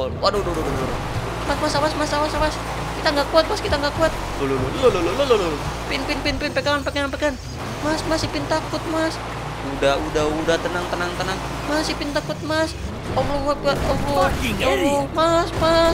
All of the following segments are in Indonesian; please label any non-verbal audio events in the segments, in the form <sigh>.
Waduh, waduh, waduh, waduh. Mas, mas, awas, mas, awas, awas. Kita nggak kuat, mas, kita nggak kuat. Loh, loh, loh, loh, loh, loh, loh. Pin, pin, pin, pin, pegangan, pegangan, pegangan. Mas, mas, Ipin takut, mas. Udah, udah, udah, tenang, tenang, tenang. Mas, Ipin takut, mas. Allah Allah. Idiot. mas, mas.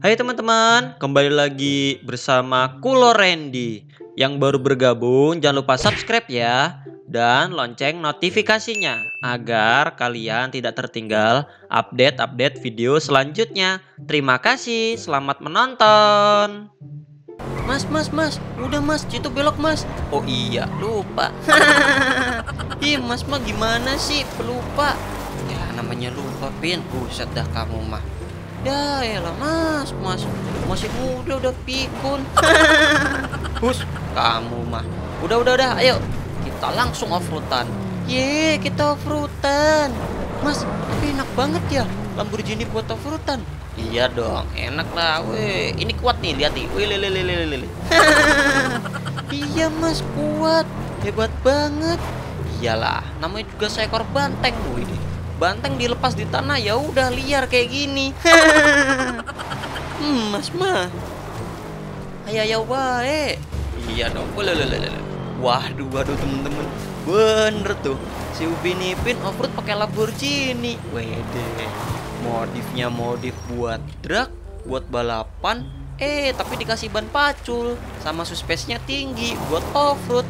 Hai teman-teman, kembali lagi bersama Kulo Randy. Yang baru bergabung jangan lupa subscribe ya dan lonceng notifikasinya agar kalian tidak tertinggal update-update video selanjutnya. Terima kasih, selamat menonton. Mas, mas, mas, udah mas, situ belok mas. Oh iya, lupa. <laughs> Ih, mas mah gimana sih, pelupa. Ya namanya lupa, Pin. Buset dah kamu mah. Ya elah mas, mas Masih muda udah pikun. <laughs> Hus, kamu mah Udah, udah, udah, ayo. Kita langsung off-roadan. Ye, kita off-roadan. Mas, tapi enak banget ya Lamborghini buat off-roadan. Iya dong, enak lah Weh, ini kuat nih, lihat nih. Wih, lele, lele, lele, lele. <laughs> Iya mas, kuat. Hebat banget. Iyalah, namanya juga seekor banteng Wih, banteng dilepas di tanah ya udah liar kayak gini. <laughs> hmm, Mas mah. Ayo ayo wae. Iya dong. Wah, Waduh, waduh temen-temen. Bener tuh. Si Upin Ipin off-road pakai Lamborghini. Wede. Modifnya modif buat drag, buat balapan. Eh, tapi dikasih ban pacul sama suspensnya tinggi buat off-road.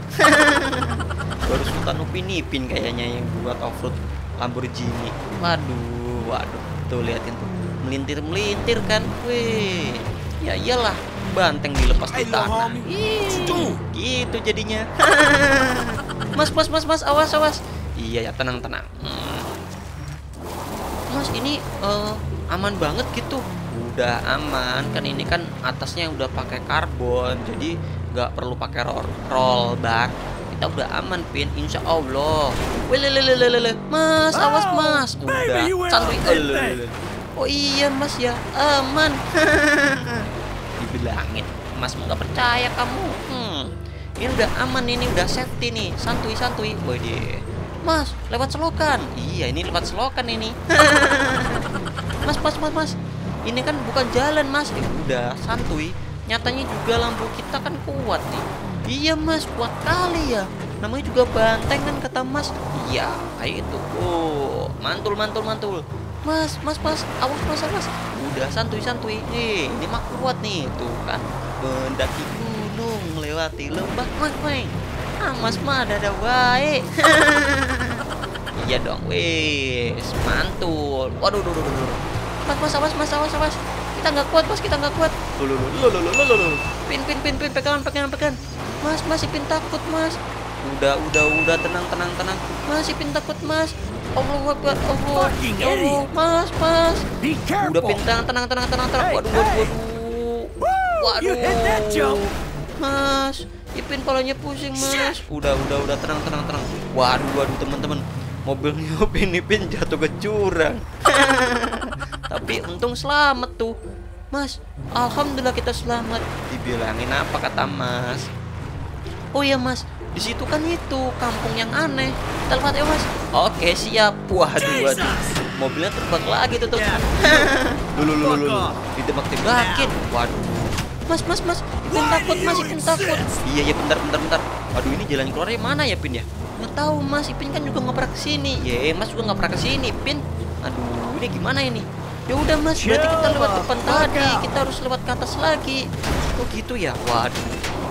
<laughs> Baru Sultan Upin Ipin kayaknya yang buat off-road Lamborghini. Waduh, waduh. Tuh liatin tuh. Melintir-melintir kan. Wih. Ya iyalah, banteng dilepas di tanah. Ih, gitu jadinya. <laughs> mas, mas, mas, mas, awas, awas. Iya ya, tenang, tenang. Hmm. Mas, ini eh, aman banget gitu. Udah aman, kan ini kan atasnya udah pakai karbon, jadi nggak perlu pakai roll, roll bar kita udah aman pin. Insya Allah. Welelelelelele mas awas Oh, mas. udah santuy oh iya mas ya aman. <laughs> Dibilangin mas nggak percaya kamu? Hmm. ini udah aman ini udah safety nih. Santuy santuy Wede. mas lewat selokan. Iya ini lewat selokan ini. <laughs> Mas mas mas mas. Ini kan bukan jalan mas. Eh, udah santuy nyatanya juga lampu kita kan kuat nih iya mas kuat kali ya. Namanya juga banteng kan kata mas. Iya kayak itu. Oh mantul mantul mantul. Mas mas mas awas mas awas. Udah santuy santuy. Nih ini mah kuat nih. Tuh kan mendaki gunung melewati lembah. Mas mas ah mas mah ada wae. <laughs> Iya dong wes mantul. Waduh duh, duh, duh, duh. mas mas awas mas awas awas kita nggak kuat mas kita nggak kuat. Loh, loh, loh, loh, loh, loh. pin pin pin pin pegangan pegangan pegangan. Mas mas Ipin takut mas. Udah udah udah tenang tenang tenang. Mas Ipin takut mas. Allah Akbar Allah. Allah mas mas. Udah pin tenang tenang tenang tenang waduh waduh waduh. waduh mas Ipin palanya pusing mas. Udah udah udah tenang tenang tenang. Waduh waduh teman-teman. Mobilnya <laughs> Upin Ipin jatuh ke jurang <laughs> tapi untung selamat tuh Mas, alhamdulillah kita selamat. Dibilangin apa kata Mas? Oh iya Mas, di situ kan itu kampung yang aneh. Kita lewat ya Mas. Oke siap. Waduh waduh. Mobilnya terbang lagi tuh tuh. <laughs> Yeah. Lulu lulu lulu. Ditebak-tebakin. Waduh. Mas mas mas, Ipin Why takut Mas, Ipin takut. Iya ya bentar bentar bentar. Aduh ini jalan keluarnya mana ya Pin ya? Nggak tahu Mas, Ipin kan juga nggak pernah ke sini. Ye, Mas juga nggak pernah ke sini Pin. Aduh ini gimana ini? Ya udah Mas, berarti kita lewat depan tadi. Kita harus lewat ke atas lagi. Oh gitu ya. Waduh.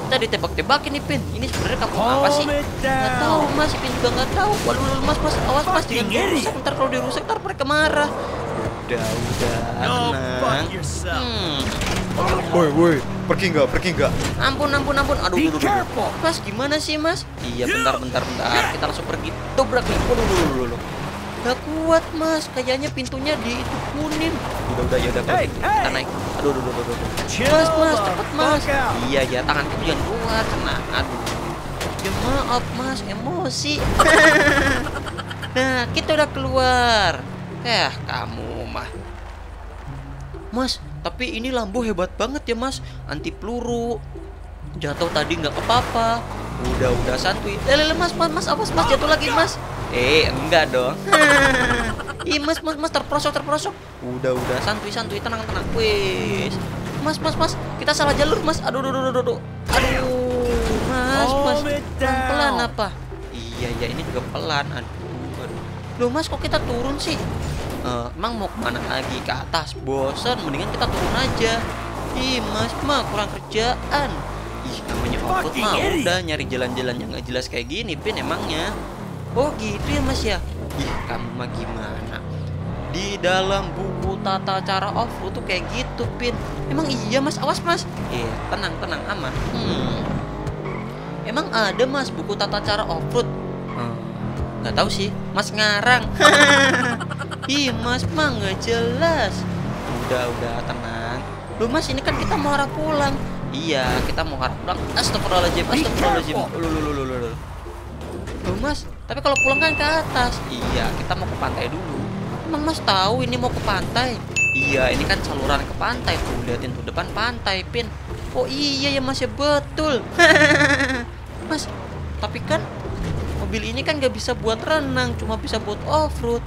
Kita ditebak-tebakin nih Pin. Ini sebenarnya kampung apa sih? Nggak tahu. Mas, Ipin juga nggak tahu. Waduh, Mas, Mas, awas Mas, jangan dirusak. Ntar kalau dirusak, ntar mereka marah. Udah, udah, tenang. Hmm. Woi, woi, pergi nggak, pergi nggak? Ampun, ampun, ampun. Aduh, aduh, aduh. Mas, gimana sih, Mas? Iya, bentar, bentar, bentar. Kita langsung pergi. Dobrak nih. Waduh, waduh, waduh. Gak kuat, Mas. Kayaknya pintunya ditukunin. Udah, udah, ya udah. Hey, hey. Kita naik. Aduh, aduh, aduh, aduh. Mas, Mas, cepet, Mas. Iya, ya, tanganku jangan keluar. Kena. Aduh. Ya maaf, Mas. Emosi. <laughs> nah, kita udah keluar. Eh, kamu mah. Mas, Tapi ini lampu hebat banget ya mas Anti peluru Jatuh tadi nggak apa-apa Udah udah santuy. Eh lele, mas mas mas awas mas? Jatuh lagi mas. Eh enggak dong. <laughs> Ih mas mas mas terperosok terperosok. Udah udah santuy santuy. Tenang tenang. Wis. Mas mas mas kita salah jalur mas. Aduh aduh aduh aduh, aduh Mas mas. Calm it Pelan pelan apa? Iya iya ini juga pelan. Aduh. Aduh Loh mas kok kita turun sih? Eh, emang mau ke mana lagi? Ke atas. Bosen. Mendingan kita turun aja. Ih mas mah kurang kerjaan ih namanya mah udah nyari jalan-jalan yang nggak jelas kayak gini pin emangnya? Oh gitu ya mas ya? Ih kamu mah gimana? Di dalam buku tata cara offroad tuh kayak gitu pin. Emang iya mas? Awas mas. Iya tenang tenang aman. Hmm. emang ada mas buku tata cara offroad Hmm, nggak tahu sih. Mas ngarang. <laughs> Ih mas mah nggak jelas. Udah udah tenang. Loh mas ini kan kita mau arah pulang Iya kita mau arah pulang. Astagfirullahaladzim Astagfirullahaladzim. Loh loh mas tapi kalau pulang kan ke atas. Iya kita mau ke pantai dulu. Emang mas tahu ini mau ke pantai? Iya ini kan saluran ke pantai. Tuh liatin tuh depan pantai Pin. Oh iya ya mas ya betul. <laughs> Mas tapi kan mobil ini kan nggak bisa buat renang cuma bisa buat off-road.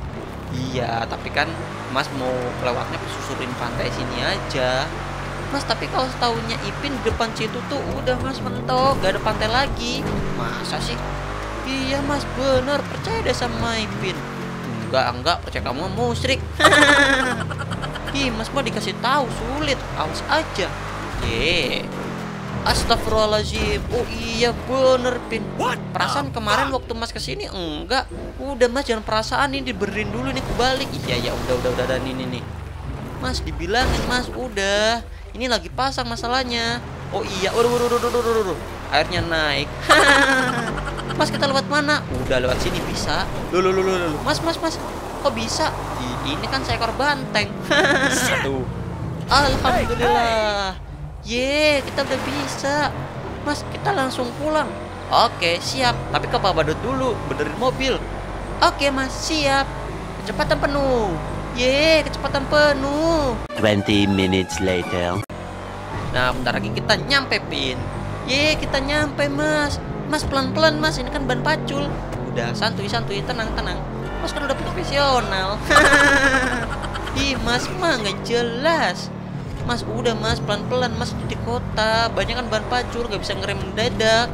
Iya tapi kan mas mau lewatnya susurin pantai sini aja mas tapi kalau setahunya Ipin di depan situ tuh udah mas mentok. Gak ada pantai lagi. Masa sih? Iya mas bener. Percaya deh sama Ipin. Enggak enggak percaya kamu musrik <laughs> Ih, mas mau dikasih tahu. Sulit, awas aja. Ye. Astagfirullahaladzim. Oh iya bener Pin. What Perasaan kemarin waktu mas ke sini enggak. Udah mas jangan perasaan ini. Diberin dulu nih kebalik. Iya ya udah udah udah dan ini nih. Mas dibilangin mas. Udah Ini lagi pasang masalahnya Oh iya waduh. Airnya naik <laughs> Mas kita lewat mana? Udah lewat sini bisa loh loh loh loh. Mas mas mas Kok bisa? Ih, Ini kan seekor banteng Tuh <laughs> Alhamdulillah Ye, kita udah bisa. Mas, kita langsung pulang. Oke, siap. Tapi ke Pak Badut dulu, benerin mobil. Oke, Mas, siap. Kecepatan penuh. Ye, kecepatan penuh. 20 minutes later. Nah, bentar lagi kita nyampe, Pin. Ye, kita nyampe, Mas. Mas, pelan-pelan, Mas. Ini kan ban pacul. Udah, santuy-santuy, tenang-tenang. Mas kan udah profesional. <laughs> Ih, Mas mah nggak jelas. Mas udah mas pelan-pelan mas di kota banyak kan ban pacul nggak bisa ngerem mendadak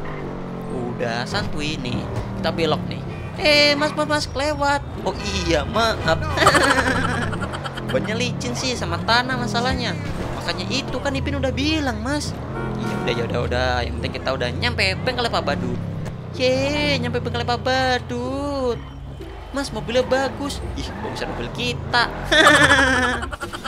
udah santuy nih kita belok nih eh mas mas mas kelewat. Oh iya maaf. Bannya licin sih sama tanah masalahnya. Makanya itu kan Ipin udah bilang mas. Iya udah ya udah udah. Yang penting kita udah nyampe bengkel Pak Badut. Ye nyampe bengkel Pak Badut. Mas mobilnya bagus. Ih bagusan mobil kita <laughs>